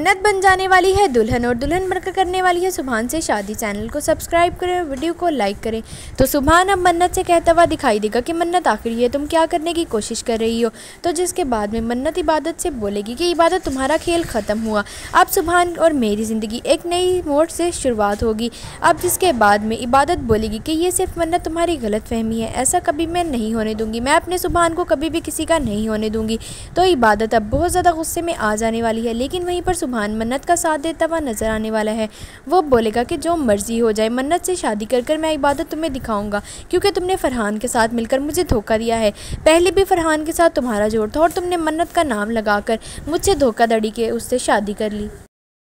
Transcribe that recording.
जन्नत बन जाने वाली है, दुल्हन और दुल्हन बनकर करने वाली है। सुबहान से शादी चैनल को सब्सक्राइब करें और वीडियो को लाइक करें। तो सुबहान अब मन्नत से कहता हुआ दिखाई देगा कि मन्नत आखिर ये तुम क्या करने की कोशिश कर रही हो? तो जिसके बाद में मन्नत इबादत से बोलेगी कि इबादत तुम्हारा खेल ख़त्म हुआ। अब सुबहान और मेरी ज़िंदगी एक नई मोड़ से शुरुआत होगी। अब जिसके बाद में इबादत बोलेगी कि ये सिर्फ़ मन्नत तुम्हारी गलत फहमी है, ऐसा कभी मैं नहीं होने दूँगी। मैं अपने सुबहान को कभी भी किसी का नहीं होने दूँगी। तो इबादत अब बहुत ज़्यादा गुस्से में आ जाने वाली है, लेकिन वहीं पर सुबहान मन्नत का साथ देता हुआ नज़र आने वाला है। वो बोलेगा कि जो मर्ज़ी हो जाए, मन्नत से शादी कर कर मैं इबादत तुम्हें दिखाऊँगा, क्योंकि तुमने फ़रहान के साथ मिलकर मुझे धोखा दिया है। पहले भी फ़रहान के साथ तुम्हारा जोड़ था और तुमने मन्नत का नाम लगाकर मुझसे धोखाधड़ी के उससे शादी कर ली।